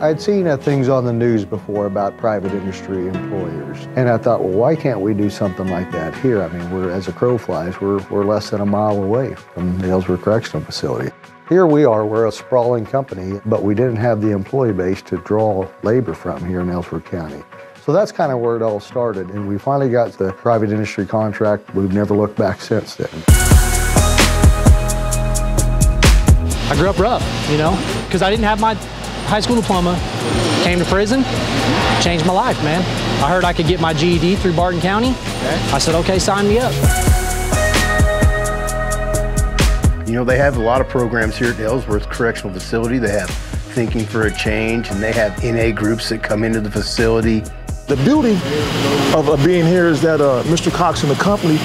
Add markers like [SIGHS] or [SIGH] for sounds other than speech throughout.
I'd seen uh, things on the news before about private industry employers, and I thought, well, why can't we do something like that here? I mean, we're as a crow flies, we're, we're less than a mile away from the Ellsworth Correctional Facility. Here we are, we're a sprawling company, but we didn't have the employee base to draw labor from here in Ellsworth County. So that's kind of where it all started, and we finally got the private industry contract. We've never looked back since then. I grew up rough, you know, because I didn't have my high school diploma, came to prison, changed my life, man. I heard I could get my GED through Barton County. Okay. I said, okay, sign me up. You know, they have a lot of programs here at Ellsworth Correctional Facility. They have Thinking for a Change, and they have NA groups that come into the facility. The beauty of, of being here is that uh, Mr. Cox and the company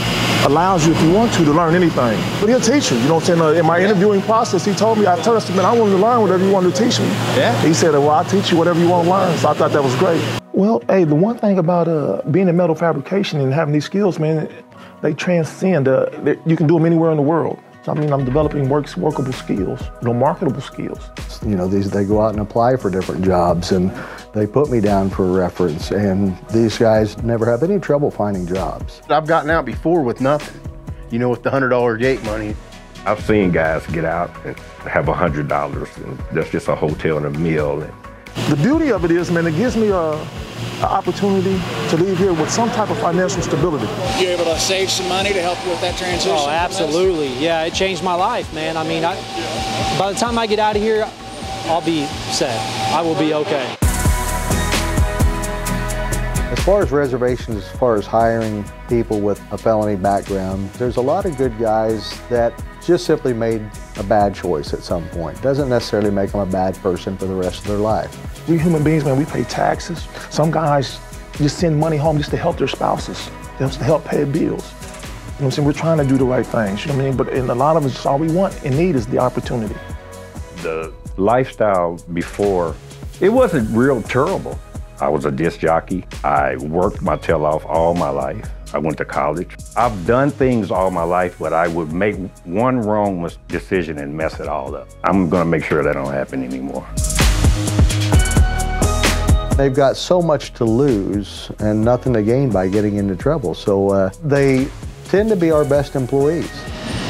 allows you, if you want to, to learn anything. But he'll teach you. You know what I'm saying? Uh, in my yeah. interviewing process, he told me, I told him, man, I wanted to learn whatever you wanted to teach me. Yeah. He said, well, I'll teach you whatever you want to learn. So I thought that was great. Well, hey, the one thing about uh, being in metal fabrication and having these skills, man, they transcend. Uh, you can do them anywhere in the world. So, I mean, I'm developing works, workable skills, you know, marketable skills. You know, these they go out and apply for different jobs, and they put me down for reference. And these guys never have any trouble finding jobs. I've gotten out before with nothing you know, with the $100 gate money. I've seen guys get out and have a $100, and that's just a hotel and a meal. The beauty of it is, man, it gives me a, an opportunity to leave here with some type of financial stability. You able to save some money to help you with that transition? Oh, absolutely. Yeah, it changed my life, man. I mean, I, by the time I get out of here, I'll be set. I will be okay. As far as reservations, as far as hiring people with a felony background, there's a lot of good guys that just simply made a bad choice at some point. Doesn't necessarily make them a bad person for the rest of their life. We human beings, man, we pay taxes. Some guys just send money home just to help their spouses, just to help pay bills. You know what I'm saying? We're trying to do the right things, you know what I mean? But in a lot of us, all we want and need is the opportunity. The lifestyle before, it wasn't real terrible. I was a disc jockey. I worked my tail off all my life. I went to college. I've done things all my life, but I would make one wrong decision and mess it all up. I'm gonna make sure that don't happen anymore. They've got so much to lose and nothing to gain by getting into trouble. So uh, they tend to be our best employees.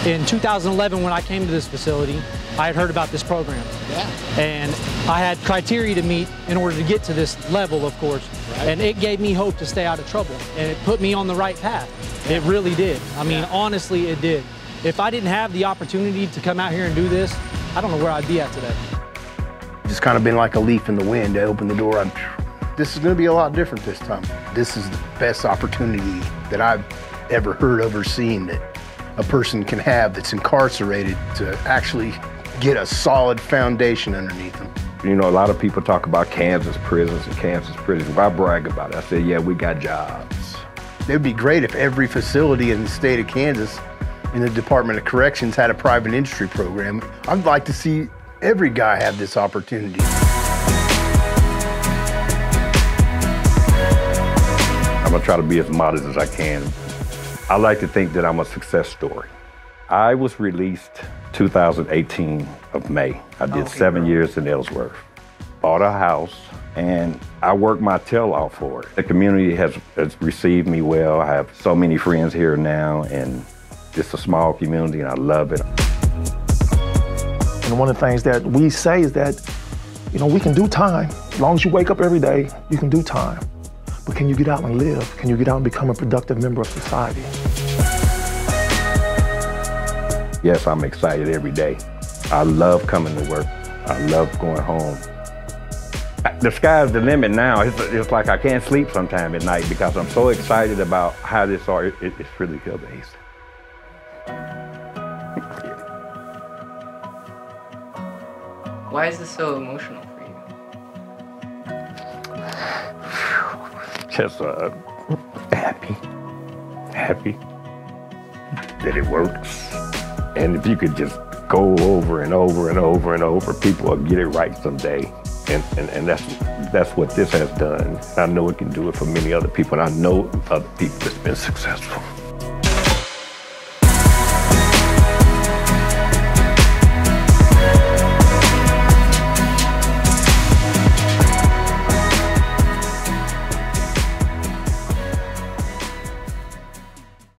In 2011, when I came to this facility, I had heard about this program. Yeah. And I had criteria to meet in order to get to this level, of course. Right. And it gave me hope to stay out of trouble. And it put me on the right path. Yeah. It really did. I mean, yeah. honestly, it did. If I didn't have the opportunity to come out here and do this, I don't know where I'd be at today. Just kind of been like a leaf in the wind to opened the door. I'm, this is going to be a lot different this time. This is the best opportunity that I've ever heard of or seen that a person can have that's incarcerated to actually get a solid foundation underneath them. You know, a lot of people talk about Kansas prisons and Kansas prisons. I brag about it. I say, yeah, we got jobs. It would be great if every facility in the state of Kansas in the Department of Corrections had a private industry program. I'd like to see every guy have this opportunity. I'm gonna try to be as modest as I can. I like to think that I'm a success story. I was released 2018 of May. I did seven years in Ellsworth. Bought a house and I worked my tail off for it. The community has, has received me well. I have so many friends here now and it's a small community and I love it. And one of the things that we say is that, you know, we can do time. As long as you wake up every day, you can do time. But can you get out and live? Can you get out and become a productive member of society? Yes, I'm excited every day. I love coming to work. I love going home. The sky's the limit now. It's, it's like I can't sleep sometime at night because I'm so excited about how this art, it, it's really hill-based. Why is this so emotional? For you? [SIGHS] Just uh, happy, happy that it works. And if you could just go over and over and over and over, people will get it right someday. And, and, and that's, that's what this has done. I know it can do it for many other people, and I know other people that's been successful.